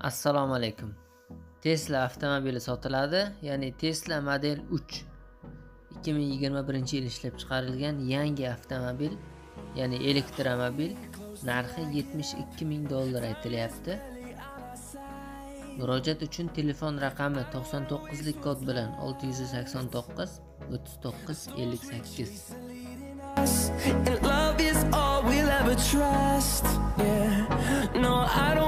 Assalomu alaykum. Tesla avtomobili sotiladi, ya'ni Tesla Model 3. 2021-yil ishlab chiqarilgan yangi avtomobil, ya'ni elektromobil narxi 72 ming dollar aytilyapti. Murojaat uchun telefon raqami 99 lik kod bilan 689 39 58.